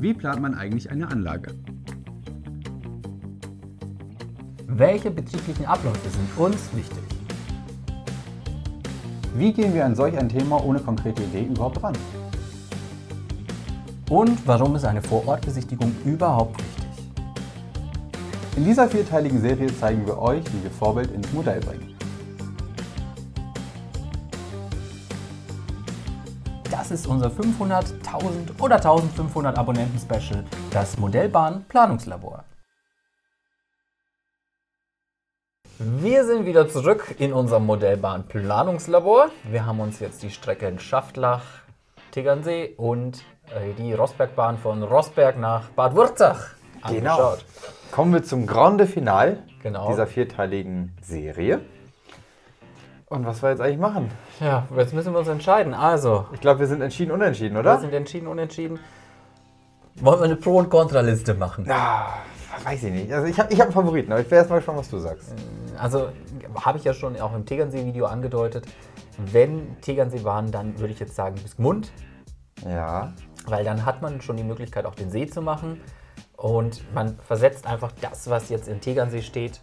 Wie plant man eigentlich eine Anlage? Welche betrieblichen Abläufe sind uns wichtig? Wie gehen wir an solch ein Thema ohne konkrete Idee überhaupt ran? Und warum ist eine Vorortbesichtigung überhaupt wichtig? In dieser vierteiligen Serie zeigen wir euch, wie wir Vorbild ins Modell bringen. Das ist unser 500, 1000 oder 1500 Abonnenten Special, das Modellbahn Planungslabor. Wir sind wieder zurück in unserem Modellbahn Planungslabor. Wir haben uns jetzt die Strecken Schaftlach, Tegernsee und äh, die Rossbergbahn von Rossberg nach Bad Wurzach Genau. angeschaut. Kommen wir zum Grande Finale Genau. dieser vierteiligen Serie. Und was wir jetzt eigentlich machen? Ja, jetzt müssen wir uns entscheiden. Also, Ich glaube, wir sind entschieden unentschieden, wir oder? sind entschieden, unentschieden. Wollen wir eine Pro- und Kontraliste machen? Ah, weiß ich nicht. Also ich habe ich hab einen Favoriten, aber ich wäre erst mal gespannt, was du sagst. Also habe ich ja schon auch im Tegernsee-Video angedeutet. Wenn Tegernsee waren, dann würde ich jetzt sagen bis Gmund, Ja. weil dann hat man schon die Möglichkeit, auch den See zu machen. Und man versetzt einfach das, was jetzt in Tegernsee steht,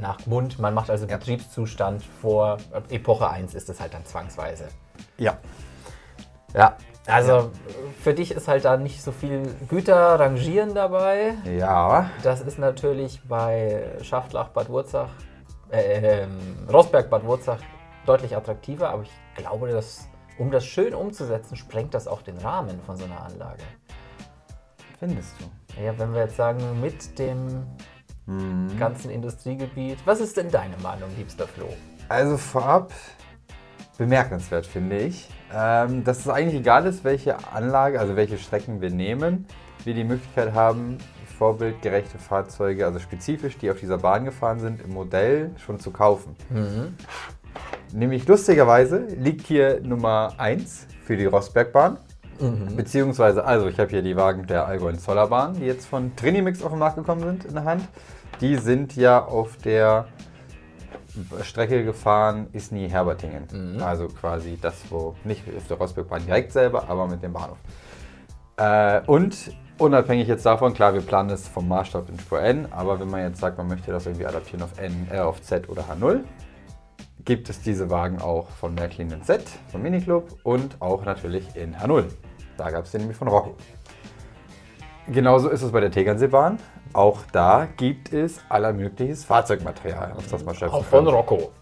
nach Gmund. Man macht also Ja. Betriebszustand vor Epoche 1 ist es halt dann zwangsweise. Ja. Ja, also für dich ist halt da nicht so viel Güter rangieren dabei. Ja. Das ist natürlich bei Schaftlach, Bad Wurzach, äh, ähm, Rossberg, Bad Wurzach deutlich attraktiver, aber ich glaube, dass, um das schön umzusetzen, sprengt das auch den Rahmen von so einer Anlage. Findest du? Ja, wenn wir jetzt sagen, mit dem ganzen Industriegebiet, was ist denn deine Meinung, liebster Flo? Also vorab bemerkenswert, finde ich, ähm, dass es eigentlich egal ist, welche Anlage, also welche Strecken wir nehmen, wir die Möglichkeit haben, vorbildgerechte Fahrzeuge, also spezifisch, die auf dieser Bahn gefahren sind, im Modell schon zu kaufen. Nämlich lustigerweise liegt hier Nummer 1 für die Rossbergbahn. Beziehungsweise, also ich habe hier die Wagen der Allgäu Zoller Bahn, die jetzt von Trinimix auf den Markt gekommen sind in der Hand. Die sind ja auf der Strecke gefahren, ist nie Herbertingen. Also quasi das, wo nicht auf der Rossbergbahn direkt selber, aber mit dem Bahnhof. Äh, und unabhängig jetzt davon, klar, wir planen es vom Maßstab in Spur N, aber wenn man jetzt sagt, man möchte das irgendwie adaptieren auf N, äh, auf Z oder H0, gibt es diese Wagen auch von Märklin in Z, vom Miniclub und auch natürlich in H0. Da gab es den nämlich von Rocco. Genauso ist es bei der Tegernseebahn. Auch da gibt es allermögliches Fahrzeugmaterial, auf das man schöpfen Auch von kann. Rocco.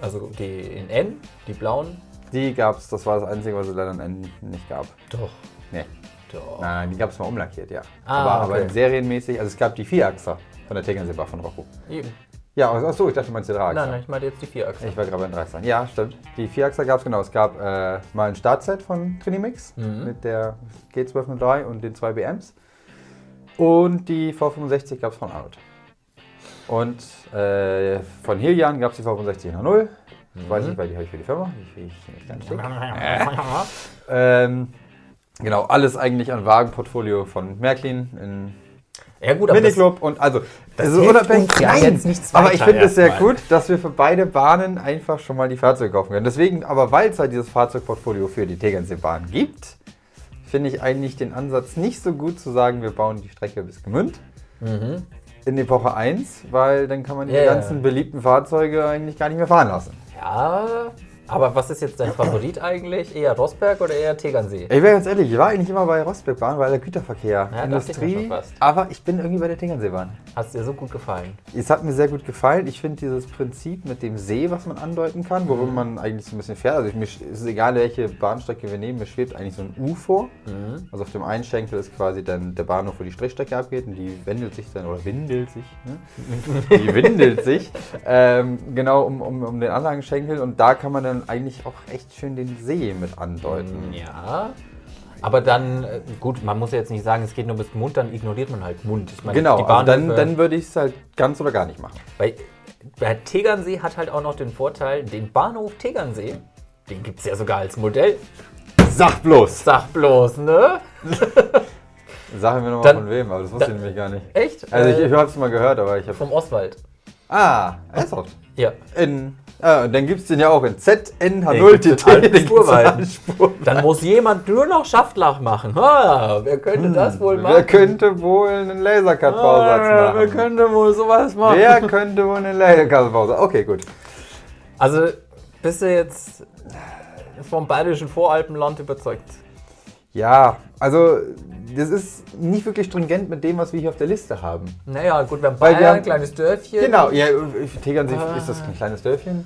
Also die in N, die blauen. Die gab es, das war das Einzige, was es leider in N nicht gab. Doch. Nee. Doch. Nein, die gab es mal umlackiert, ja. Ah, aber, aber okay. serienmäßig, also es gab die Vierachser von der Tegernseebahn von Rocco. Eben. Ja, achso, ich dachte, du meinst die Drachachser. Nein, nein, ich meine jetzt die Vierachse. Ich war gerade bei den 30 Ja, stimmt. Die Vierachser gab es genau. Es gab äh, mal ein Startset von Trinimix Mhm. mit der G1203 und den zwei BMs. Und die V65 gab es von Arnold. Und äh, von Helian gab es die V65 in H0. Mhm. Weiß ich, weil die habe ich für die Firma. Ich ich nicht ganz. Ähm, genau, alles eigentlich an Wagenportfolio von Märklin in Ja gut, aber Miniclub und also das ist unabhängig. ja Nein, jetzt nichts aber weiter ich finde es sehr erstmal. gut, dass wir für beide Bahnen einfach schon mal die Fahrzeuge kaufen können. Deswegen, aber weil es halt dieses Fahrzeugportfolio für die Tegernsee-Bahn gibt, finde ich eigentlich den Ansatz nicht so gut zu sagen, wir bauen die Strecke bis Gemünd in Epoche 1, weil dann kann man die Ja, ja. ganzen beliebten Fahrzeuge eigentlich gar nicht mehr fahren lassen. ja, aber was ist jetzt dein Favorit eigentlich? Eher Rossberg oder eher Tegernsee? Ich wäre ganz ehrlich, ich war eigentlich immer bei Rossbergbahn, weil der Güterverkehr, Ja, ich Industrie, fast. aber ich bin irgendwie bei der Tegernseebahn. Hat es dir so gut gefallen? Es hat mir sehr gut gefallen. Ich finde dieses Prinzip mit dem See, was man andeuten kann, worum Mhm. man eigentlich so ein bisschen fährt. Also ich, mir, es ist egal, welche Bahnstrecke wir nehmen, mir schwebt eigentlich so ein U vor. Mhm. Also auf dem einen Schenkel ist quasi dann der Bahnhof, wo die Strichstrecke abgeht und die wendelt sich dann, oder windelt sich, ne? die windelt sich, ähm, genau um, um, um den Anlagenschenkel und da kann man dann eigentlich auch echt schön den See mit andeuten. Ja. Aber dann, äh, gut, man muss ja jetzt nicht sagen, es geht nur bis Mund, dann ignoriert man halt Mund. Ich meine, Genau, die also dann, Bahnhöfe- dann würde ich es halt ganz oder gar nicht machen. Bei, bei Tegernsee hat halt auch noch den Vorteil, den Bahnhof Tegernsee, den gibt es ja sogar als Modell. Sag bloß! Sag bloß, ne? Sagen wir nochmal Dann- von wem, aber das wusste ich nämlich gar nicht. Echt? Also ich, Äh, ich habe es mal gehört, aber ich habe... vom Oswald. Ah, ernsthaft? Ja. in. Äh, dann gibt es den ja auch in Z, N, Den H0, gibt's in TT, allen den gibt's in Spurweiten. allen Spurweiten. Dann muss jemand nur noch Schaftlach machen. Ha, wer könnte das wohl machen? Hm, Wer könnte wohl einen Lasercut-Bausatz Ah, machen? Wer könnte wohl sowas machen? Wer könnte wohl einen Lasercut-Bausatz Okay, gut. Also, bist du jetzt vom bayerischen Voralpenland überzeugt? Ja, also das ist nicht wirklich stringent mit dem, was wir hier auf der Liste haben. Naja, gut, wir haben Weil wir Bayern, haben- kleines Dörfchen. Genau, ja, für Tegernsee Ah. ist das ein kleines Dörfchen.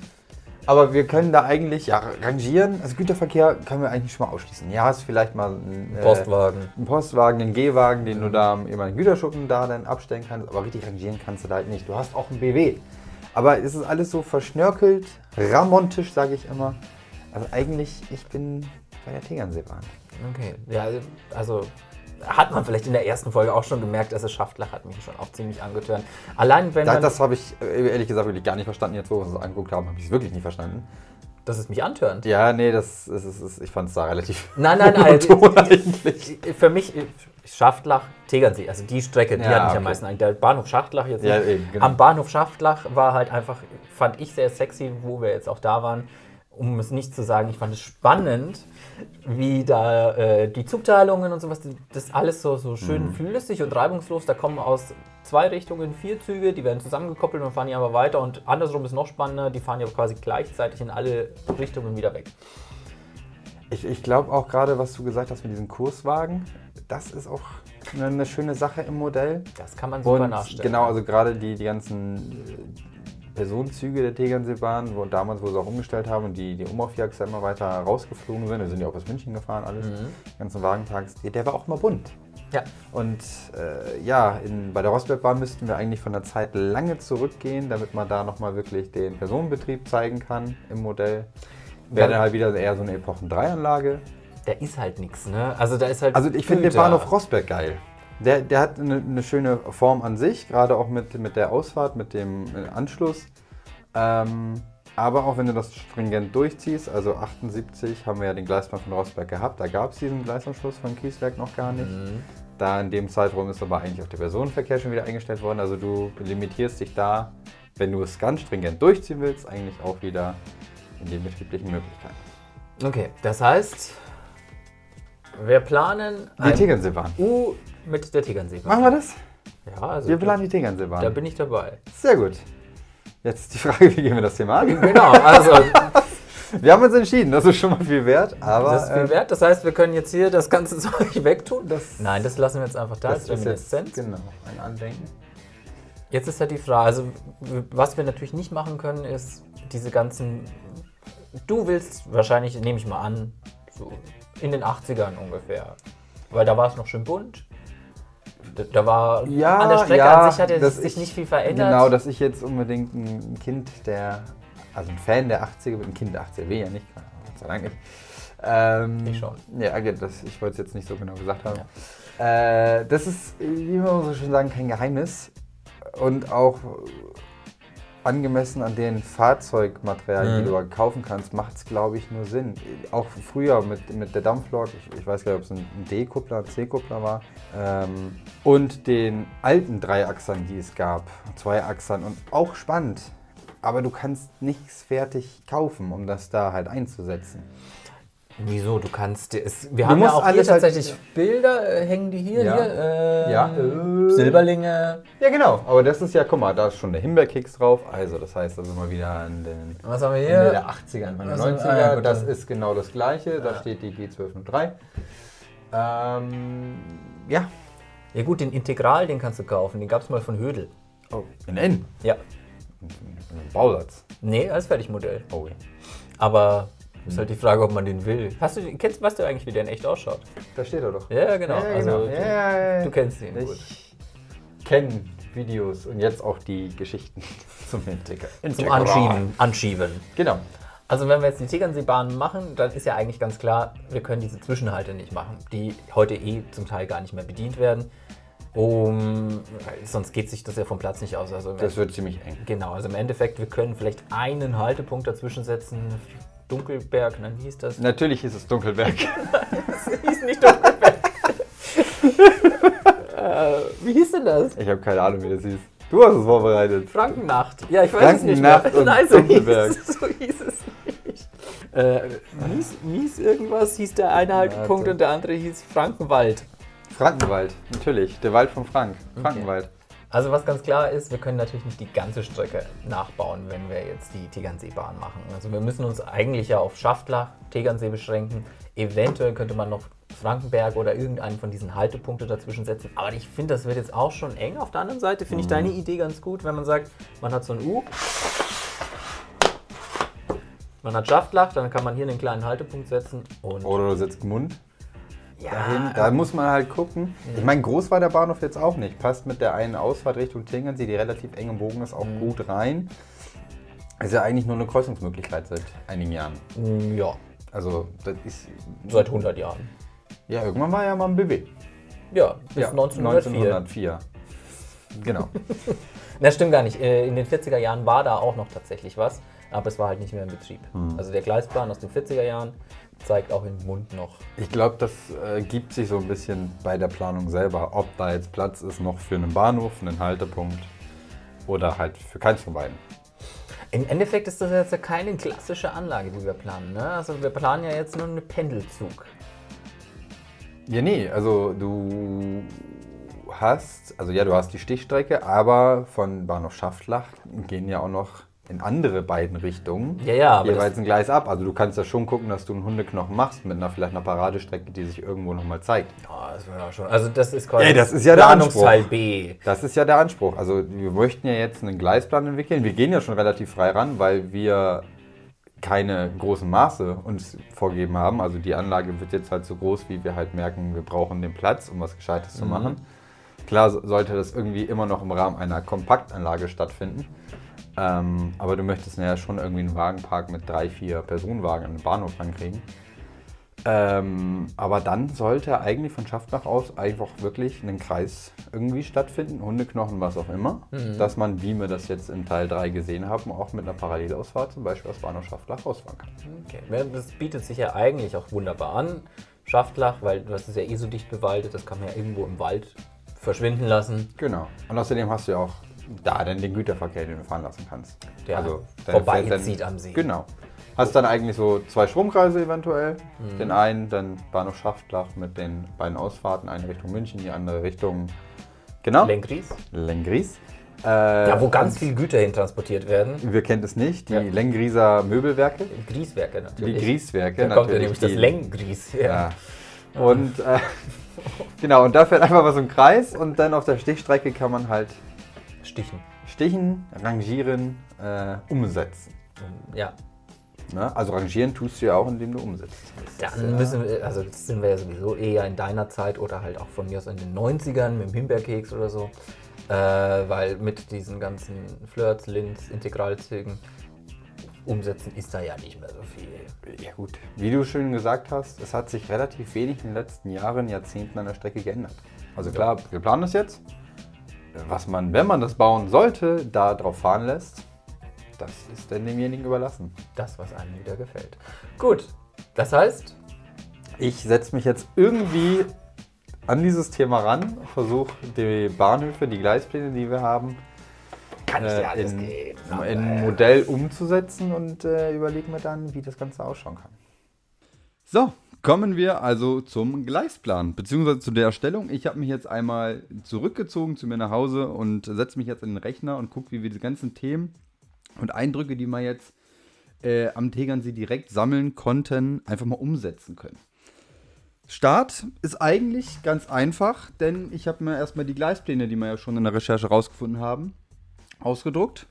Aber wir können da eigentlich ja, rangieren. Also Güterverkehr können wir eigentlich schon mal ausschließen. Ja, hast vielleicht mal einen äh, Postwagen. einen Postwagen, einen Gehwagen, den du da immer einen Güterschuppen da dann abstellen kannst. Aber richtig rangieren kannst du da halt nicht. Du hast auch einen BW. Aber es ist alles so verschnörkelt, ramontisch, sage ich immer. Also eigentlich, ich bin bei der Tegernseebahn. Okay, ja, also hat man vielleicht in der ersten Folge auch schon gemerkt, dass es Schaftlach hat mich schon auch ziemlich angetörnt. Allein wenn Da, man, das habe ich äh, ehrlich gesagt wirklich gar nicht verstanden. Jetzt, wo wir uns das angeguckt haben, habe ich es wirklich nicht verstanden. dass es mich antörnt. Ja, nee, das ist, ist, ist ich fand es da relativ Nein, nein, nein. eigentlich. Für mich äh, Schaftlach, Tegernsee, also die Strecke, die Ja, hat mich okay. am meisten eigentlich. Der Bahnhof Schaftlach jetzt Ja, eben, genau. Am Bahnhof Schaftlach war halt einfach, fand ich sehr sexy, wo wir jetzt auch da waren. Um es nicht zu sagen, ich fand es spannend, wie da äh, die Zugteilungen und sowas, das alles so, so schön Mhm. flüssig und reibungslos. Da kommen aus zwei Richtungen vier Züge, die werden zusammengekoppelt und fahren hier aber weiter. Und andersrum ist noch spannender, die fahren ja quasi gleichzeitig in alle Richtungen wieder weg. Ich, ich glaube auch gerade, was du gesagt hast mit diesen Kurswagen, das ist auch eine, eine schöne Sache im Modell. Das kann man super Und nachstellen. genau, also gerade die, die ganzen Personenzüge der Tegernseebahn, wo damals, wo sie auch umgestellt haben und die, die Umaufjagds immer weiter rausgeflogen sind, wir sind ja auch bis München gefahren, alles, Mhm. ganzen Wagenparks, der, der war auch mal bunt. Ja. Und äh, ja, in, bei der Rostbergbahn müssten wir eigentlich von der Zeit lange zurückgehen, damit man da nochmal wirklich den Personenbetrieb zeigen kann im Modell. Wäre Ja. dann halt wieder eher so eine Epochen-3-Anlage. Der ist halt nichts, ne? Also da ist halt. Also ich finde den. Bahnhof Rosberg geil. Der, der hat eine, eine schöne Form an sich, gerade auch mit, mit der Ausfahrt, mit dem äh, Anschluss. Ähm, aber auch wenn du das stringent durchziehst, also 78 haben wir ja den Gleisbahn von Rosberg gehabt, da gab es diesen Gleisanschluss von Kieswerk noch gar nicht. Mhm. Da in dem Zeitraum ist aber eigentlich auch der Personenverkehr schon wieder eingestellt worden. Also du limitierst dich da, wenn du es ganz stringent durchziehen willst, eigentlich auch wieder in den betrieblichen Möglichkeiten. Okay, das heißt, wir planen Die ein Tegernseebahn. U mit der Tegernsee. Machen wir das? Ja, also Wir planen die Tegernseebahn. da bin ich dabei. Sehr gut. Jetzt die Frage, wie gehen wir das Thema an? Genau, also Wir haben uns entschieden, das ist schon mal viel wert, aber das ist viel äh, wert. Das heißt, wir können jetzt hier das ganze Zeug wegtun. Das- Nein, das lassen wir jetzt einfach da. das Das ist jetzt Reminiszenz. genau ein Andenken. Jetzt ist ja die Frage, also was wir natürlich nicht machen können, ist diese ganzen. Du willst wahrscheinlich, nehme ich mal an, so in den 80ern ungefähr. Weil da war es noch schön bunt. Da, war Ja, an der Strecke ja, an sich hat ja dass sich ich- nicht viel verändert. Genau, dass ich jetzt unbedingt ein Kind der, also ein Fan der 80er bin, ein Kind der 80er, will ja nicht, Gott sei Dank nicht. Ähm, Ich schon. Ja, das, ich wollte es jetzt nicht so genau gesagt haben. Äh, das ist, wie man so schön sagen, kein Geheimnis und auch angemessen an den Fahrzeugmaterialien, die Mhm. du kaufen kannst, macht es, glaube ich, nur Sinn. Auch früher mit, mit der Dampflok, ich, ich weiß gar nicht, ob es ein D-Kuppler, ein C-Kuppler war, ähm, und den alten Dreiachsern, die es gab, Zweiachsern und auch spannend. Aber du kannst nichts fertig kaufen, um das da halt einzusetzen. Wieso? Du kannst. Es, wir Du haben ja auch hier halt- tatsächlich Bilder. Äh, hängen die hier? Ja. hier äh, Ja. Silberlinge. Ja, genau. Aber das ist ja, guck mal, da ist schon der Himbeerkeks drauf. Also, das heißt, da sind wir wieder an den Was haben wir Ende hier? der 80er, Anfang der Also, 90er. ah, ja, gut, das ist genau das Gleiche. Da steht die G1203. Ähm, ja. Ja, gut, den Integral, den kannst du kaufen. Den gab es mal von Hödel. Oh, in N. Ja. Ein Bausatz. Nee, als Fertigmodell. Oh, ja. Aber ist halt die Frage, ob man den will. Hast du, kennst, weißt du eigentlich, wie der in echt ausschaut? Da steht er doch. Ja, genau. Ja, also, genau. Du, Ja, ja, ja. du kennst ihn. gut. Ich kenne Videos und jetzt auch die Geschichten zum Integral. Zum Anschieben. Anschieben. Genau. Also wenn wir jetzt die Tegernseebahn machen, dann ist ja eigentlich ganz klar, wir können diese Zwischenhalte nicht machen, die heute eh zum Teil gar nicht mehr bedient werden. Um, sonst geht sich das ja vom Platz nicht aus. Also Das wird ziemlich eng. Genau, also im Endeffekt, wir können vielleicht einen Haltepunkt dazwischen setzen. Dunkelberg, nein, wie hieß das? Natürlich ist es Dunkelberg. hieß nicht Dunkelberg. äh, wie hieß denn das? Ich habe keine Ahnung, wie das hieß. Du hast es vorbereitet. Frankennacht. Ja, ich weiß es nicht mehr. Und Nein, so hieß, Dunkelberg. es, so hieß es nicht. Äh, mies, mies irgendwas hieß der eine Haltepunkt und der andere hieß Frankenwald. Frankenwald, natürlich. Der Wald von Frank. Frankenwald. Also was ganz klar ist, wir können natürlich nicht die ganze Strecke nachbauen, wenn wir jetzt die Tegernseebahn machen. Also wir müssen uns eigentlich ja auf Schaftlach, Tegernsee beschränken. Eventuell könnte man noch Frankenberg oder irgendeinen von diesen Haltepunkte dazwischen setzen. Aber ich finde, das wird jetzt auch schon eng. Auf der anderen Seite finde ich deine Idee ganz gut, wenn man sagt, man hat so ein U. Man hat Schaftlach, dann kann man hier einen kleinen Haltepunkt setzen und Oder du setzt Mund ja, dahin. Da muss man halt gucken. Ich meine, groß war der Bahnhof jetzt auch nicht. Passt mit der einen Ausfahrt Richtung Tegernsee, die relativ eng im Bogen ist, auch gut rein. Ist ja eigentlich nur eine Kreuzungsmöglichkeit seit einigen Jahren. mm, ja, Also, das ist. seit 100 Jahren. Ja, irgendwann war ja mal ein BW. Ja, bis Ja, 1904. 1904. Genau. Na, stimmt gar nicht. Äh, In den 40er Jahren war da auch noch tatsächlich was, aber es war halt nicht mehr in Betrieb. Also der Gleisplan aus den 40er Jahren zeigt auch im Mund noch. Ich glaube, das äh, gibt sich so ein bisschen bei der Planung selber, ob da jetzt Platz ist noch für einen Bahnhof, einen Haltepunkt oder halt für keins von beiden. Im Endeffekt ist das jetzt ja keine klassische Anlage, die wir planen. Ne? Also wir planen ja jetzt nur einen Pendelzug. Ja, nee, also du hast, also ja, du hast die Stichstrecke, aber von Bahnhof Schaftlach gehen ja auch noch in andere beiden Richtungen Ja, ja, jeweils ein Gleis ab. Also du kannst ja schon gucken, dass du einen Hundeknochen machst mit einer vielleicht einer Paradestrecke, die sich irgendwo nochmal zeigt. Ja, das wäre ja schon. Also das ist quasi Ja, das ist ja der Anspruch. B. Das ist ja der Anspruch. Also wir möchten ja jetzt einen Gleisplan entwickeln. Wir gehen ja schon relativ frei ran, weil wir keine großen Maße uns vorgegeben haben. Also die Anlage wird jetzt halt so groß, wie wir halt merken, wir brauchen den Platz, um was Gescheites zu machen. Klar so- sollte das irgendwie immer noch im Rahmen einer Kompaktanlage stattfinden. Ähm, aber du möchtest ja schon irgendwie einen Wagenpark mit drei, vier Personenwagen an den Bahnhof rankriegen. Ähm, aber dann sollte eigentlich von Schaffbach aus einfach wirklich ein Kreis irgendwie stattfinden, Hundeknochen, was auch immer, dass man, wie wir das jetzt im Teil 3 gesehen haben, auch mit einer Parallelausfahrt zum Beispiel aus Bahnhof Schafflach rausfahren kann. Okay. Das bietet sich ja eigentlich auch wunderbar an. Schaftlach, weil das ist ja eh so dicht bewaldet, das kann man ja irgendwo im Wald verschwinden lassen. Genau. Und außerdem hast du ja auch da dann den Güterverkehr, den du fahren lassen kannst. Der dein vorbeizieht am See. Genau. Hast dann eigentlich so zwei Stromkreise eventuell. Mhm. Den einen, dann Bahnhof Schaftlach mit den beiden Ausfahrten, eine Richtung München, die andere Richtung, genau, Lenkries. Lengries. Äh, Ja, wo ganz und viel Güter hin transportiert werden. Wir kennen es nicht, die Ja. Lengrieser Möbelwerke, Grieswerke die natürlich. Grieswerke. Da kommt ja nämlich das die- Lenggries her. Ja. Und äh, genau, und da fährt einfach mal so ein Kreis und dann auf der Stichstrecke kann man halt Stichen. stichen, rangieren, äh, umsetzen. Ja. Ne? Also rangieren tust du ja auch, indem du umsetzt. Dann müssen wir, also das sind wir ja sowieso eher in deiner Zeit oder halt auch von mir aus in den 90ern mit dem Himbeerkeks oder so. Äh, weil mit diesen ganzen Flirts, Linz, Integralzügen umsetzen ist da ja nicht mehr so viel. Ja gut, wie du schön gesagt hast, es hat sich relativ wenig in den letzten Jahren, Jahrzehnten an der Strecke geändert. Also klar, wir planen das jetzt. Was man, wenn man das bauen sollte, da drauf fahren lässt, das ist dann demjenigen überlassen. Das, was einem wieder gefällt. Gut, das heißt, Ich setze mich jetzt irgendwie an dieses Thema ran, versuche die Bahnhöfe, die Gleispläne, die wir haben, kann ich äh, dir alles in, geben. in ein Modell umzusetzen und äh, überlegen wir dann, wie das Ganze ausschauen kann. So, kommen wir also zum Gleisplan, beziehungsweise zu der Erstellung. Ich habe mich jetzt einmal zurückgezogen zu mir nach Hause und setze mich jetzt in den Rechner und gucke, wie wir die ganzen Themen und Eindrücke, die wir jetzt äh, am Tegernsee direkt sammeln konnten, einfach mal umsetzen können. Start ist eigentlich ganz einfach, denn ich habe mir erstmal die Gleispläne, die wir ja schon in der Recherche rausgefunden haben, ausgedruckt.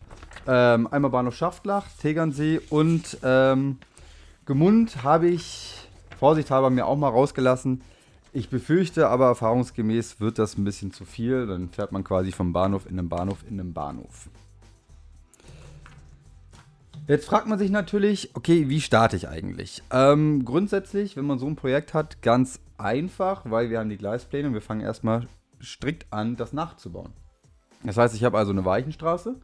Ähm, einmal Bahnhof Schaftlach, Tegernsee und ähm, Gemund habe ich vorsichtshalber mir auch mal rausgelassen. Ich befürchte aber, erfahrungsgemäß wird das ein bisschen zu viel. Dann fährt man quasi vom Bahnhof in einen Bahnhof in einen Bahnhof. Jetzt fragt man sich natürlich, okay, wie starte ich eigentlich? Ähm, grundsätzlich, wenn man so ein Projekt hat, ganz einfach, weil wir haben die Gleispläne und wir fangen erstmal strikt an, das nachzubauen. Das heißt, ich habe also eine Weichenstraße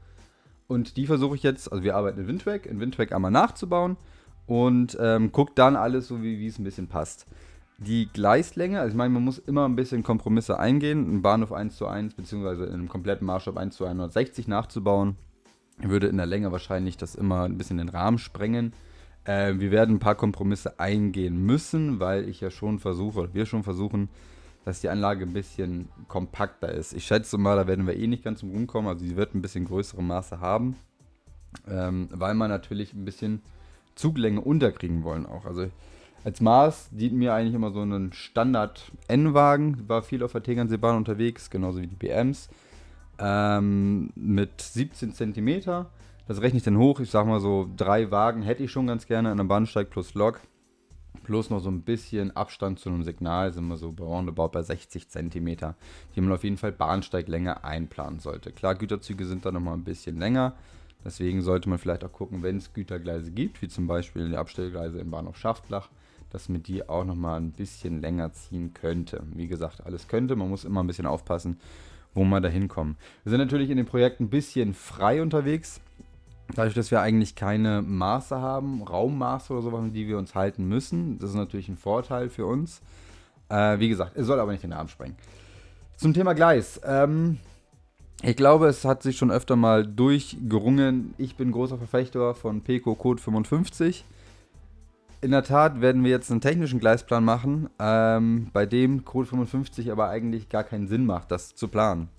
und die versuche ich jetzt, also wir arbeiten in Windtrack, in Windtrack einmal nachzubauen und ähm, guckt dann alles so, wie es ein bisschen passt. Die Gleislänge, also ich meine, man muss immer ein bisschen Kompromisse eingehen, einen Bahnhof 1 zu 1, beziehungsweise in einem kompletten Maßstab 1 zu 160 nachzubauen, würde in der Länge wahrscheinlich das immer ein bisschen den Rahmen sprengen. Äh, wir werden ein paar Kompromisse eingehen müssen, weil ich ja schon versuche, wir schon versuchen, dass die Anlage ein bisschen kompakter ist. Ich schätze mal, da werden wir eh nicht ganz zum Ruhm kommen, also sie wird ein bisschen größere Maße haben, ähm, weil man natürlich ein bisschen Zuglänge unterkriegen wollen auch. Also als Maß dient mir eigentlich immer so ein Standard-N-Wagen, war viel auf der Tegernseebahn unterwegs, genauso wie die BMs, ähm, mit 17 cm. Das rechne ich dann hoch, ich sag mal so, drei Wagen hätte ich schon ganz gerne an einem Bahnsteig plus Lok. Plus noch so ein bisschen Abstand zu einem Signal, sind wir so bei roundabout bei 60 cm, die man auf jeden Fall Bahnsteiglänge einplanen sollte. Klar, Güterzüge sind da nochmal ein bisschen länger, deswegen sollte man vielleicht auch gucken, wenn es Gütergleise gibt, wie zum Beispiel die Abstellgleise im Bahnhof Schaftlach, dass man die auch nochmal ein bisschen länger ziehen könnte. Wie gesagt, alles könnte, man muss immer ein bisschen aufpassen, wo man da hinkommt. Wir sind natürlich in dem Projekt ein bisschen frei unterwegs. Dadurch, dass wir eigentlich keine Maße haben, Raummaße oder so, an die wir uns halten müssen. Das ist natürlich ein Vorteil für uns. Äh, wie gesagt, es soll aber nicht den Rahmen sprengen. Zum Thema Gleis. Ähm, ich glaube, es hat sich schon öfter mal durchgerungen. Ich bin großer Verfechter von Peco Code 55 in der Tat werden wir jetzt einen technischen Gleisplan machen, ähm, bei dem Code 55 aber eigentlich gar keinen Sinn macht, das zu planen.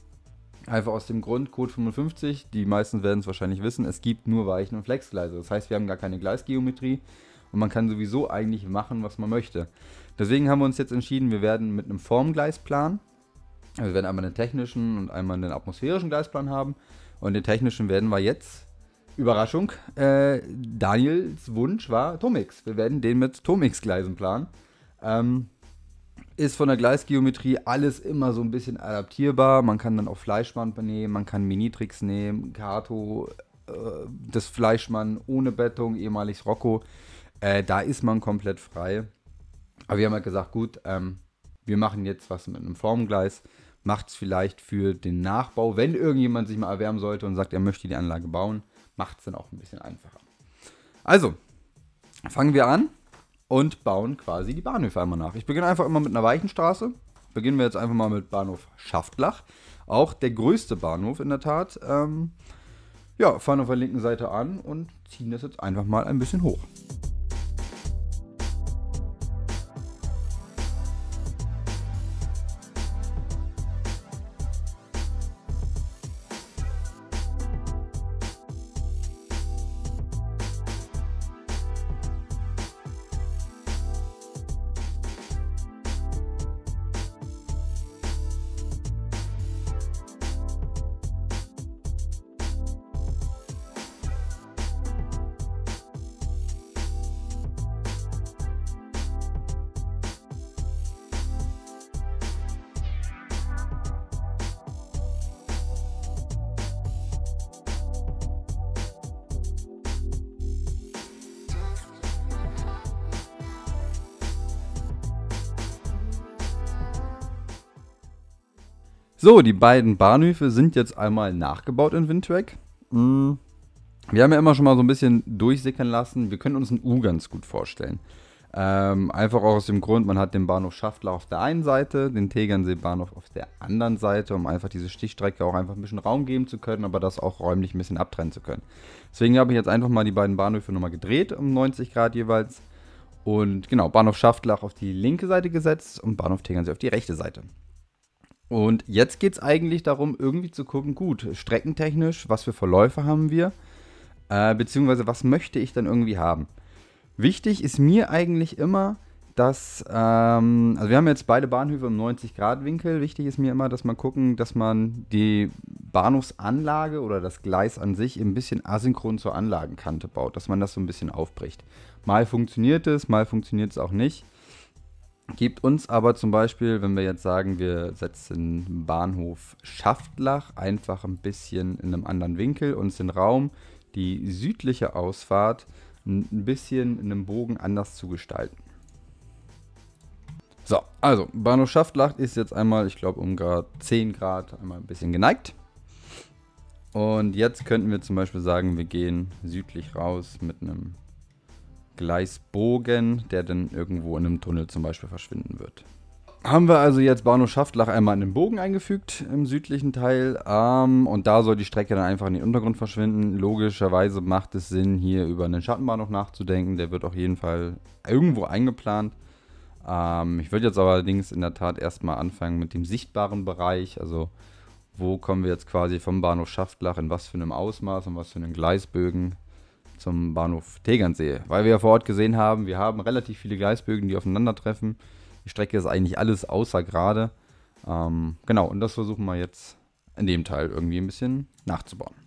Einfach aus dem Grund, Code 55, die meisten werden es wahrscheinlich wissen, es gibt nur Weichen- und Flexgleise. Das heißt, wir haben gar keine Gleisgeometrie und man kann sowieso eigentlich machen, was man möchte. Deswegen haben wir uns jetzt entschieden, wir werden mit einem Formgleisplan, also wir werden einmal einen technischen und einmal einen atmosphärischen Gleisplan haben. Und den technischen werden wir jetzt Überraschung, äh, Daniels Wunsch war Tomix. Wir werden den mit Tomix-Gleisen planen. Ähm, ist von der Gleisgeometrie alles immer so ein bisschen adaptierbar. Man kann dann auch Fleischmann nehmen, man kann Minitrix nehmen, Kato, äh, das Fleischmann ohne Bettung, ehemalig Rocco. Äh, da ist man komplett frei. Aber wir haben halt gesagt, gut, ähm, wir machen jetzt was mit einem Formgleis. Macht es vielleicht für den Nachbau, wenn irgendjemand sich mal erwärmen sollte und sagt, er möchte die Anlage bauen macht es dann auch ein bisschen einfacher. Also, fangen wir an und bauen quasi die Bahnhöfe einmal nach. Ich beginne einfach immer mit einer weichen Straße. Beginnen wir jetzt einfach mal mit Bahnhof Schaftlach. Auch der größte Bahnhof in der Tat. Ähm, ja, fahren auf der linken Seite an und ziehen das jetzt einfach mal ein bisschen hoch. So, die beiden Bahnhöfe sind jetzt einmal nachgebaut in Windtrack. Hm. Wir haben ja immer schon mal so ein bisschen durchsickern lassen. Wir können uns ein U ganz gut vorstellen. Ähm, einfach auch aus dem Grund, man hat den Bahnhof Schaftler auf der einen Seite, den Tegernsee-Bahnhof auf der anderen Seite, um einfach diese Stichstrecke auch einfach ein bisschen Raum geben zu können, aber das auch räumlich ein bisschen abtrennen zu können. Deswegen habe ich jetzt einfach mal die beiden Bahnhöfe nochmal gedreht um 90 Grad jeweils. Und genau, Bahnhof Schaftlach auf die linke Seite gesetzt und Bahnhof Tegernsee auf die rechte Seite. Und jetzt geht es eigentlich darum, irgendwie zu gucken, gut, streckentechnisch, was für Verläufe haben wir, äh, beziehungsweise was möchte ich dann irgendwie haben. Wichtig ist mir eigentlich immer, dass, ähm, also wir haben jetzt beide Bahnhöfe im 90-Grad-Winkel. Wichtig ist mir immer, dass man gucken, dass man die Bahnhofsanlage oder das Gleis an sich ein bisschen asynchron zur Anlagenkante baut, dass man das so ein bisschen aufbricht. Mal funktioniert es, mal funktioniert es auch nicht. Gibt uns aber zum Beispiel, wenn wir jetzt sagen, wir setzen Bahnhof Schaftlach einfach ein bisschen in einem anderen Winkel, uns den Raum, die südliche Ausfahrt ein bisschen in einem Bogen anders zu gestalten. So, also Bahnhof Schaftlach ist jetzt einmal, ich glaube, um Grad 10 Grad einmal ein bisschen geneigt. Und jetzt könnten wir zum Beispiel sagen, wir gehen südlich raus mit einem Gleisbogen, der dann irgendwo in einem Tunnel zum Beispiel verschwinden wird. Haben wir also jetzt Bahnhof Schaftlach einmal in den Bogen eingefügt im südlichen Teil ähm, und da soll die Strecke dann einfach in den Untergrund verschwinden. Logischerweise macht es Sinn, hier über einen Schattenbahnhof nachzudenken. Der wird auf jeden Fall irgendwo eingeplant. Ähm, ich würde jetzt allerdings in der Tat erstmal anfangen mit dem sichtbaren Bereich. Also wo kommen wir jetzt quasi vom Bahnhof Schaftlach in was für einem Ausmaß und was für einen Gleisbögen zum Bahnhof Tegernsee. Weil wir ja vor Ort gesehen haben, wir haben relativ viele Gleisbögen, die aufeinandertreffen. Die Strecke ist eigentlich alles außer gerade. Ähm, genau, und das versuchen wir jetzt in dem Teil irgendwie ein bisschen nachzubauen.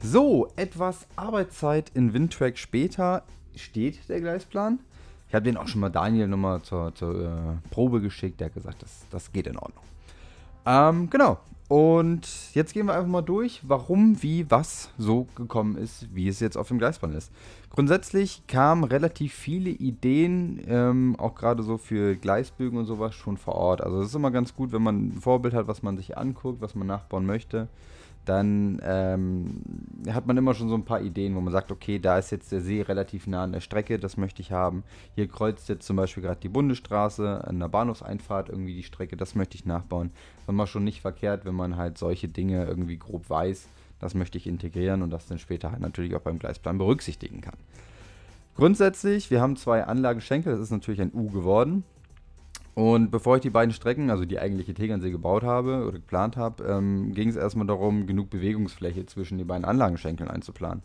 So, etwas Arbeitszeit in Windtrack später steht der Gleisplan. Ich habe den auch schon mal Daniel nochmal zur, zur äh, Probe geschickt. Der hat gesagt, das, das geht in Ordnung. Ähm, genau. Und jetzt gehen wir einfach mal durch, warum, wie, was so gekommen ist, wie es jetzt auf dem Gleisplan ist. Grundsätzlich kamen relativ viele Ideen, ähm, auch gerade so für Gleisbögen und sowas, schon vor Ort. Also es ist immer ganz gut, wenn man ein Vorbild hat, was man sich anguckt, was man nachbauen möchte dann ähm, hat man immer schon so ein paar Ideen, wo man sagt, okay, da ist jetzt der See relativ nah an der Strecke, das möchte ich haben. Hier kreuzt jetzt zum Beispiel gerade die Bundesstraße an der Bahnhofseinfahrt irgendwie die Strecke, das möchte ich nachbauen. Das ist immer schon nicht verkehrt, wenn man halt solche Dinge irgendwie grob weiß, das möchte ich integrieren und das dann später halt natürlich auch beim Gleisplan berücksichtigen kann. Grundsätzlich, wir haben zwei Anlagenschenkel, das ist natürlich ein U geworden. Und bevor ich die beiden Strecken, also die eigentliche Tegernsee gebaut habe oder geplant habe, ähm, ging es erstmal darum, genug Bewegungsfläche zwischen den beiden Anlagenschenkeln einzuplanen.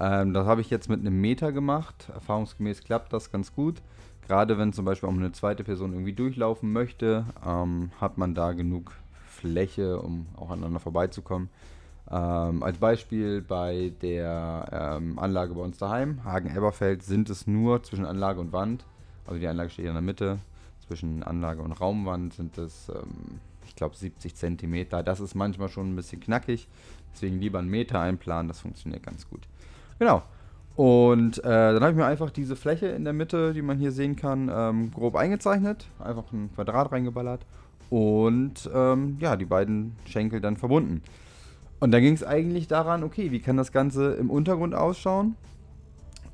Ähm, das habe ich jetzt mit einem Meter gemacht. Erfahrungsgemäß klappt das ganz gut. Gerade wenn zum Beispiel auch eine zweite Person irgendwie durchlaufen möchte, ähm, hat man da genug Fläche, um auch aneinander vorbeizukommen. Ähm, als Beispiel bei der ähm, Anlage bei uns daheim, Hagen-Eberfeld, sind es nur zwischen Anlage und Wand, also die Anlage steht in der Mitte, zwischen Anlage und Raumwand sind es, ähm, ich glaube, 70 cm. Das ist manchmal schon ein bisschen knackig. Deswegen lieber einen Meter einplanen, das funktioniert ganz gut. Genau. Und äh, dann habe ich mir einfach diese Fläche in der Mitte, die man hier sehen kann, ähm, grob eingezeichnet. Einfach ein Quadrat reingeballert. Und ähm, ja, die beiden Schenkel dann verbunden. Und dann ging es eigentlich daran, okay, wie kann das Ganze im Untergrund ausschauen?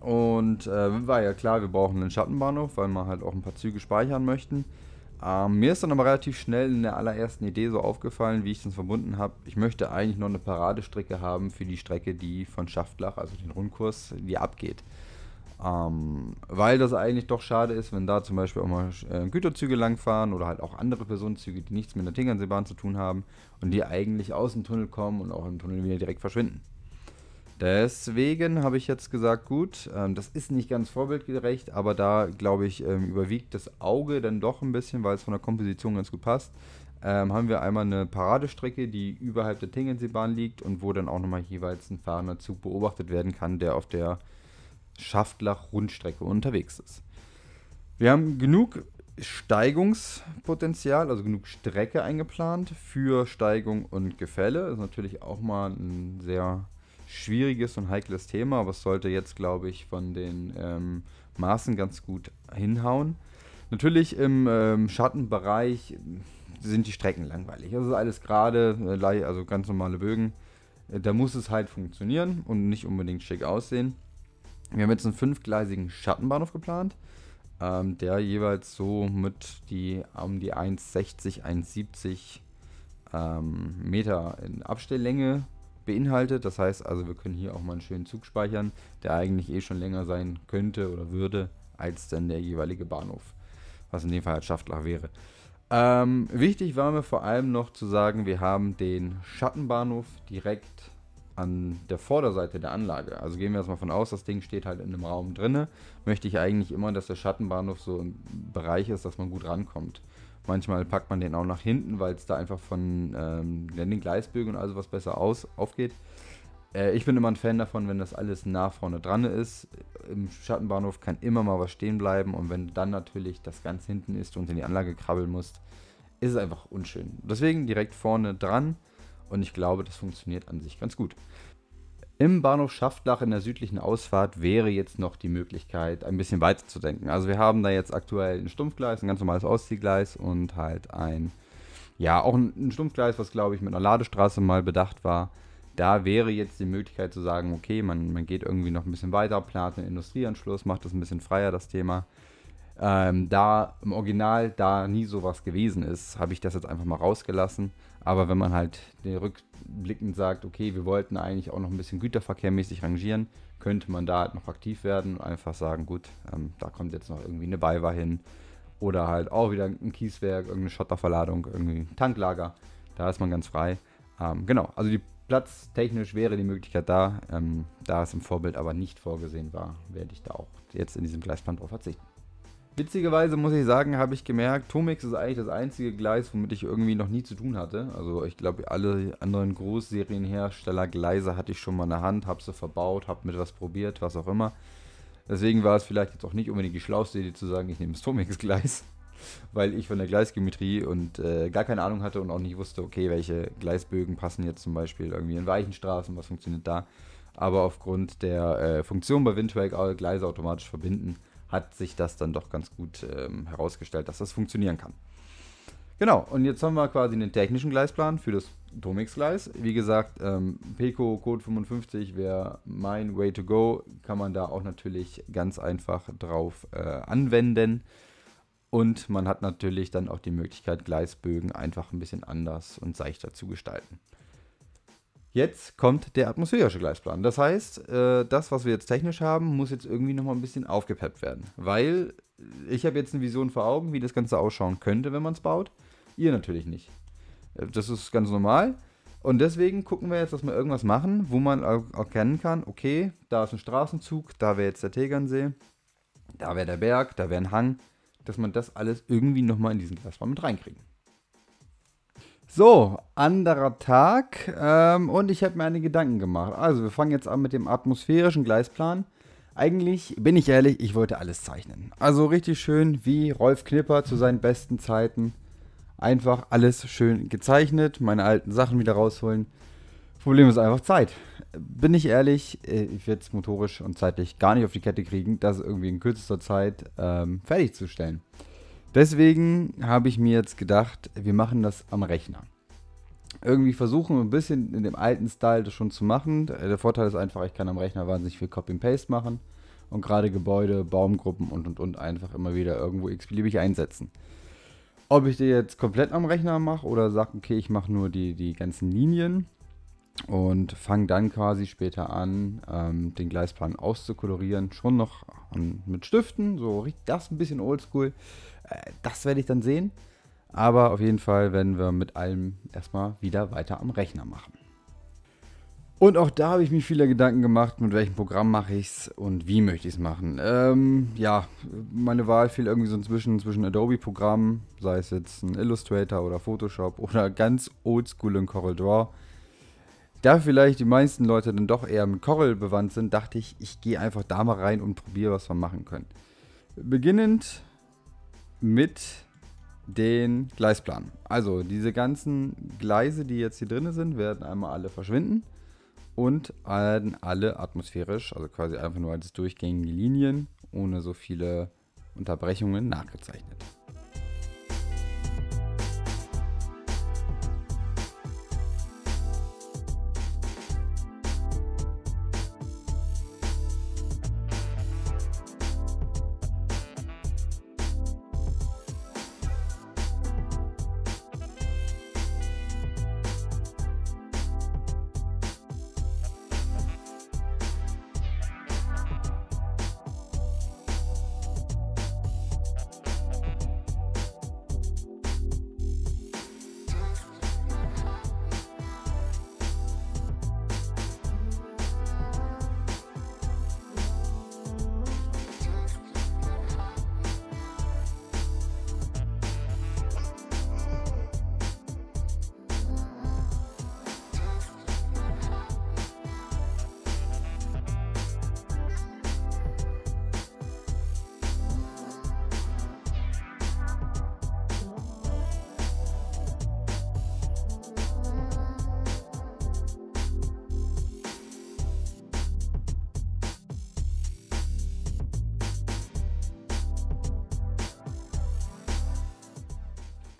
Und äh, war ja klar, wir brauchen einen Schattenbahnhof, weil wir halt auch ein paar Züge speichern möchten. Ähm, mir ist dann aber relativ schnell in der allerersten Idee so aufgefallen, wie ich das verbunden habe. Ich möchte eigentlich noch eine Paradestrecke haben für die Strecke, die von Schaftlach, also den Rundkurs, die abgeht. Ähm, weil das eigentlich doch schade ist, wenn da zum Beispiel auch mal äh, Güterzüge langfahren oder halt auch andere Personenzüge, die nichts mit der Tingernseebahn zu tun haben und die eigentlich aus dem Tunnel kommen und auch im Tunnel wieder direkt verschwinden. Deswegen habe ich jetzt gesagt, gut, ähm, das ist nicht ganz vorbildgerecht, aber da, glaube ich, ähm, überwiegt das Auge dann doch ein bisschen, weil es von der Komposition ganz gut passt. Ähm, haben wir einmal eine Paradestrecke, die überhalb der Tingenseebahn liegt und wo dann auch nochmal jeweils ein fahrender Zug beobachtet werden kann, der auf der Schaftlach-Rundstrecke unterwegs ist. Wir haben genug Steigungspotenzial, also genug Strecke eingeplant für Steigung und Gefälle. Das ist natürlich auch mal ein sehr schwieriges und heikles Thema, aber es sollte jetzt, glaube ich, von den ähm, Maßen ganz gut hinhauen. Natürlich im ähm, Schattenbereich sind die Strecken langweilig. Ist alles gerade, äh, also ganz normale Bögen. Äh, da muss es halt funktionieren und nicht unbedingt schick aussehen. Wir haben jetzt einen fünfgleisigen Schattenbahnhof geplant, ähm, der jeweils so mit die um die 1,60, 1,70 ähm, Meter in Abstelllänge beinhaltet. Das heißt also, wir können hier auch mal einen schönen Zug speichern, der eigentlich eh schon länger sein könnte oder würde, als dann der jeweilige Bahnhof. Was in dem Fall halt Schaftlach wäre. Ähm, wichtig war mir vor allem noch zu sagen, wir haben den Schattenbahnhof direkt an der Vorderseite der Anlage. Also gehen wir jetzt mal von aus, das Ding steht halt in einem Raum drinne. Möchte ich eigentlich immer, dass der Schattenbahnhof so im Bereich ist, dass man gut rankommt. Manchmal packt man den auch nach hinten, weil es da einfach von ähm, den Gleisbögen und also was besser aus, aufgeht. Äh, ich bin immer ein Fan davon, wenn das alles nah vorne dran ist. Im Schattenbahnhof kann immer mal was stehen bleiben und wenn dann natürlich das ganz hinten ist und in die Anlage krabbeln musst, ist es einfach unschön. Deswegen direkt vorne dran und ich glaube, das funktioniert an sich ganz gut. Im Bahnhof Schaftlach in der südlichen Ausfahrt wäre jetzt noch die Möglichkeit, ein bisschen weiter zu denken. Also wir haben da jetzt aktuell ein Stumpfgleis, ein ganz normales Ausziehgleis und halt ein, ja, auch ein, Stumpfgleis, was glaube ich mit einer Ladestraße mal bedacht war. Da wäre jetzt die Möglichkeit zu sagen, okay, man, man geht irgendwie noch ein bisschen weiter, plant einen Industrieanschluss, macht das ein bisschen freier, das Thema. Ähm, da im Original da nie sowas gewesen ist, habe ich das jetzt einfach mal rausgelassen. Aber wenn man halt rückblickend sagt, okay, wir wollten eigentlich auch noch ein bisschen güterverkehrmäßig rangieren, könnte man da halt noch aktiv werden und einfach sagen, gut, ähm, da kommt jetzt noch irgendwie eine Beiwa hin oder halt auch wieder ein Kieswerk, irgendeine Schotterverladung, irgendwie ein Tanklager. Da ist man ganz frei. Ähm, genau, also die platztechnisch wäre die Möglichkeit da. Ähm, da es im Vorbild aber nicht vorgesehen war, werde ich da auch jetzt in diesem Gleisplan drauf verzichten. Witzigerweise muss ich sagen, habe ich gemerkt, Tomix ist eigentlich das einzige Gleis, womit ich irgendwie noch nie zu tun hatte. Also ich glaube, alle anderen Großserienhersteller Gleise hatte ich schon mal in der Hand, habe sie verbaut, habe mit was probiert, was auch immer. Deswegen war es vielleicht jetzt auch nicht unbedingt die schlauste Idee zu sagen, ich nehme das Tomix-Gleis, weil ich von der Gleisgeometrie und äh, gar keine Ahnung hatte und auch nicht wusste, okay, welche Gleisbögen passen jetzt zum Beispiel irgendwie in Weichenstraßen, was funktioniert da. Aber aufgrund der äh, Funktion bei Windwake Gleise automatisch verbinden, hat sich das dann doch ganz gut ähm, herausgestellt, dass das funktionieren kann. Genau, und jetzt haben wir quasi einen technischen Gleisplan für das Tomix-Gleis. Wie gesagt, ähm, Peco Code 55 wäre mein Way to go. Kann man da auch natürlich ganz einfach drauf äh, anwenden. Und man hat natürlich dann auch die Möglichkeit, Gleisbögen einfach ein bisschen anders und seichter zu gestalten. Jetzt kommt der atmosphärische Gleisplan. Das heißt, äh, das, was wir jetzt technisch haben, muss jetzt irgendwie nochmal ein bisschen aufgepeppt werden. Weil ich habe jetzt eine Vision vor Augen, wie das Ganze ausschauen könnte, wenn man es baut. Ihr natürlich nicht. Äh, das ist ganz normal. Und deswegen gucken wir jetzt, dass wir irgendwas machen, wo man erkennen kann, okay, da ist ein Straßenzug, da wäre jetzt der Tegernsee, da wäre der Berg, da wäre ein Hang, dass man das alles irgendwie nochmal in diesen Gleisplan mit reinkriegen. So, anderer Tag ähm, und ich habe mir einige Gedanken gemacht. Also, wir fangen jetzt an mit dem atmosphärischen Gleisplan. Eigentlich, bin ich ehrlich, ich wollte alles zeichnen. Also richtig schön wie Rolf Knipper zu seinen besten Zeiten. Einfach alles schön gezeichnet, meine alten Sachen wieder rausholen. Problem ist einfach Zeit. Bin ich ehrlich, äh, ich werde es motorisch und zeitlich gar nicht auf die Kette kriegen, das irgendwie in kürzester Zeit ähm, fertigzustellen. Deswegen habe ich mir jetzt gedacht, wir machen das am Rechner. Irgendwie versuchen wir ein bisschen in dem alten Style das schon zu machen. Der Vorteil ist einfach, ich kann am Rechner wahnsinnig viel Copy and Paste machen und gerade Gebäude, Baumgruppen und und und einfach immer wieder irgendwo x-beliebig einsetzen. Ob ich die jetzt komplett am Rechner mache oder sage, okay, ich mache nur die, die ganzen Linien und fange dann quasi später an, ähm, den Gleisplan auszukolorieren. Schon noch an, mit Stiften, so riecht das ein bisschen oldschool. Das werde ich dann sehen. Aber auf jeden Fall werden wir mit allem erstmal wieder weiter am Rechner machen. Und auch da habe ich mich viele Gedanken gemacht, mit welchem Programm mache ich es und wie möchte ich es machen. Ähm, ja, meine Wahl fiel irgendwie so inzwischen zwischen Adobe-Programmen, sei es jetzt ein Illustrator oder Photoshop oder ganz oldschool in Corel Draw. Da vielleicht die meisten Leute dann doch eher mit Corel bewandt sind, dachte ich, ich gehe einfach da mal rein und probiere, was wir machen können. Beginnend mit den Gleisplan. Also diese ganzen Gleise, die jetzt hier drin sind, werden einmal alle verschwinden und werden alle atmosphärisch, also quasi einfach nur als durchgängige Linien ohne so viele Unterbrechungen nachgezeichnet.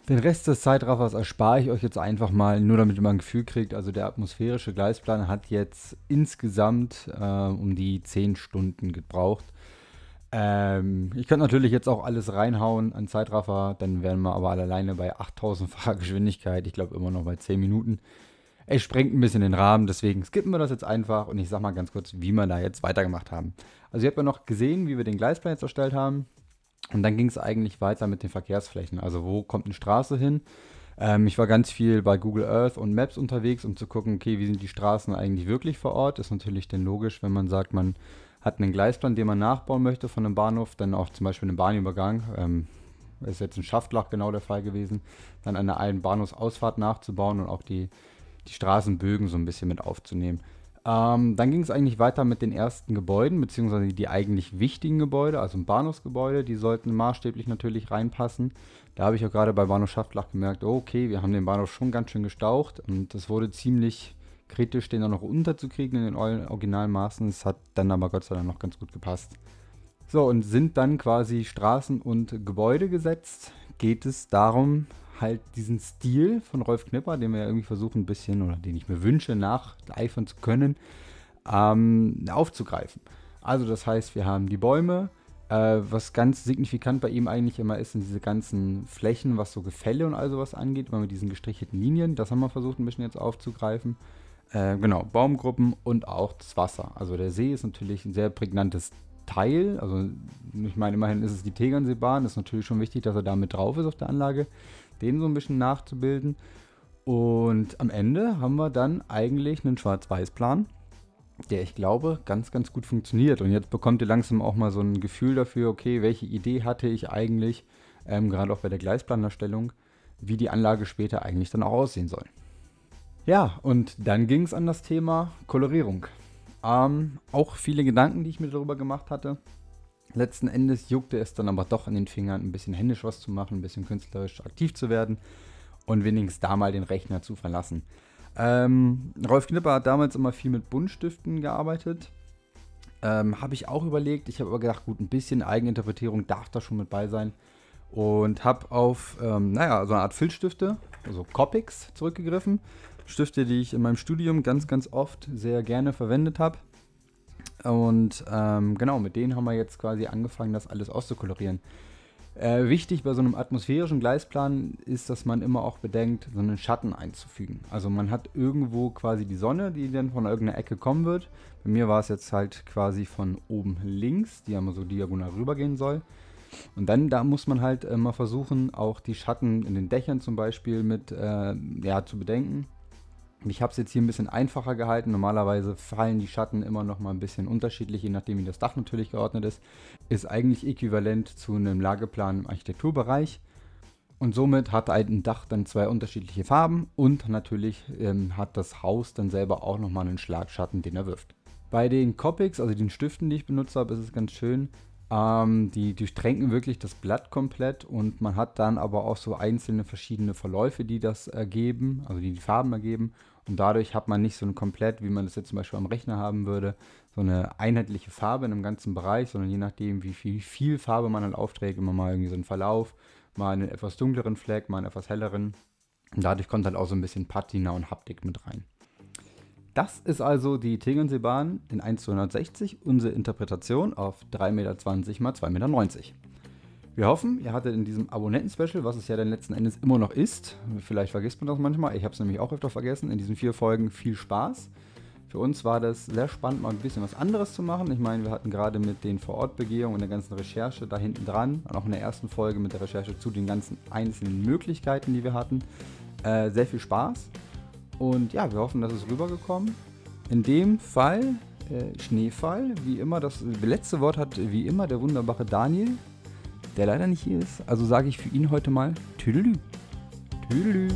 Den Rest des Zeitraffers erspare ich euch jetzt einfach mal, nur damit ihr mal ein Gefühl kriegt. Also der atmosphärische Gleisplan hat jetzt insgesamt äh, um die 10 Stunden gebraucht. Ähm, ich könnte natürlich jetzt auch alles reinhauen an Zeitraffer, dann wären wir aber alleine bei 8000 Fahrgeschwindigkeit. Ich glaube immer noch bei 10 Minuten. Es sprengt ein bisschen den Rahmen, deswegen skippen wir das jetzt einfach und ich sage mal ganz kurz, wie wir da jetzt weitergemacht haben. Also ihr habt ja noch gesehen, wie wir den Gleisplan jetzt erstellt haben. Und dann ging es eigentlich weiter mit den Verkehrsflächen. Also wo kommt eine Straße hin? Ähm, ich war ganz viel bei Google Earth und Maps unterwegs, um zu gucken, okay, wie sind die Straßen eigentlich wirklich vor Ort? Ist natürlich dann logisch, wenn man sagt, man hat einen Gleisplan, den man nachbauen möchte von einem Bahnhof, dann auch zum Beispiel einen Bahnübergang. Ähm, ist jetzt in Schaftlach genau der Fall gewesen, dann an der einen Bahnhofsausfahrt nachzubauen und auch die, die Straßenbögen so ein bisschen mit aufzunehmen. Ähm, dann ging es eigentlich weiter mit den ersten Gebäuden, beziehungsweise die eigentlich wichtigen Gebäude, also ein Bahnhofsgebäude, die sollten maßstäblich natürlich reinpassen. Da habe ich auch gerade bei Bahnhof Schaftlach gemerkt, oh, okay, wir haben den Bahnhof schon ganz schön gestaucht und es wurde ziemlich kritisch, den auch noch unterzukriegen in den originalen Maßen. Es hat dann aber Gott sei Dank noch ganz gut gepasst. So, und sind dann quasi Straßen und Gebäude gesetzt, geht es darum, halt diesen Stil von Rolf Knipper, den wir ja irgendwie versuchen ein bisschen, oder den ich mir wünsche, nacheifern zu können, ähm, aufzugreifen. Also das heißt, wir haben die Bäume, äh, was ganz signifikant bei ihm eigentlich immer ist, sind diese ganzen Flächen, was so Gefälle und all sowas angeht, immer mit diesen gestrichelten Linien, das haben wir versucht ein bisschen jetzt aufzugreifen. Äh, genau, Baumgruppen und auch das Wasser. Also der See ist natürlich ein sehr prägnantes Teil. Also ich meine, immerhin ist es die Tegernseebahn, ist natürlich schon wichtig, dass er da mit drauf ist auf der Anlage den so ein bisschen nachzubilden. Und am Ende haben wir dann eigentlich einen Schwarz-Weiß-Plan, der ich glaube ganz, ganz gut funktioniert. Und jetzt bekommt ihr langsam auch mal so ein Gefühl dafür, okay, welche Idee hatte ich eigentlich, ähm, gerade auch bei der Gleisplanerstellung, wie die Anlage später eigentlich dann auch aussehen soll. Ja, und dann ging es an das Thema Kolorierung. Ähm, auch viele Gedanken, die ich mir darüber gemacht hatte. Letzten Endes juckte es dann aber doch an den Fingern, ein bisschen händisch was zu machen, ein bisschen künstlerisch aktiv zu werden und wenigstens da mal den Rechner zu verlassen. Ähm, Rolf Knipper hat damals immer viel mit Buntstiften gearbeitet. Ähm, habe ich auch überlegt. Ich habe aber gedacht, gut, ein bisschen Eigeninterpretierung darf da schon mit bei sein. Und habe auf, ähm, naja, so eine Art Filzstifte, also Copics, zurückgegriffen. Stifte, die ich in meinem Studium ganz, ganz oft sehr gerne verwendet habe. Und ähm, genau, mit denen haben wir jetzt quasi angefangen, das alles auszukolorieren. Äh, wichtig bei so einem atmosphärischen Gleisplan ist, dass man immer auch bedenkt, so einen Schatten einzufügen. Also man hat irgendwo quasi die Sonne, die dann von irgendeiner Ecke kommen wird. Bei mir war es jetzt halt quasi von oben links, die einmal so diagonal rübergehen soll. Und dann, da muss man halt immer versuchen, auch die Schatten in den Dächern zum Beispiel mit äh, ja, zu bedenken. Ich habe es jetzt hier ein bisschen einfacher gehalten. Normalerweise fallen die Schatten immer noch mal ein bisschen unterschiedlich, je nachdem wie das Dach natürlich geordnet ist. Ist eigentlich äquivalent zu einem Lageplan im Architekturbereich. Und somit hat ein Dach dann zwei unterschiedliche Farben und natürlich ähm, hat das Haus dann selber auch nochmal einen Schlagschatten, den er wirft. Bei den Copics, also den Stiften, die ich benutzt habe, ist es ganz schön. Ähm, die durchtränken wirklich das Blatt komplett und man hat dann aber auch so einzelne verschiedene Verläufe, die das ergeben, also die die Farben ergeben. Und dadurch hat man nicht so ein komplett, wie man das jetzt zum Beispiel am Rechner haben würde, so eine einheitliche Farbe in einem ganzen Bereich, sondern je nachdem, wie viel, viel Farbe man dann aufträgt, immer mal irgendwie so einen Verlauf, mal einen etwas dunkleren Fleck, mal einen etwas helleren. Und dadurch kommt halt auch so ein bisschen Patina und Haptik mit rein. Das ist also die Tegernseebahn in 1 zu 160, unsere Interpretation auf 3,20 Meter x 2,90 Meter. Wir hoffen, ihr hattet in diesem Abonnenten-Special, was es ja dann letzten Endes immer noch ist, vielleicht vergisst man das manchmal, ich habe es nämlich auch öfter vergessen, in diesen vier Folgen viel Spaß. Für uns war das sehr spannend, mal ein bisschen was anderes zu machen. Ich meine, wir hatten gerade mit den Vorortbegehungen und der ganzen Recherche da hinten dran, und auch in der ersten Folge mit der Recherche zu den ganzen einzelnen Möglichkeiten, die wir hatten, äh, sehr viel Spaß. Und ja, wir hoffen, dass es rübergekommen. In dem Fall äh, Schneefall, wie immer, das letzte Wort hat wie immer der wunderbare Daniel der leider nicht hier ist. Also sage ich für ihn heute mal Tüdelü. Tüdelü.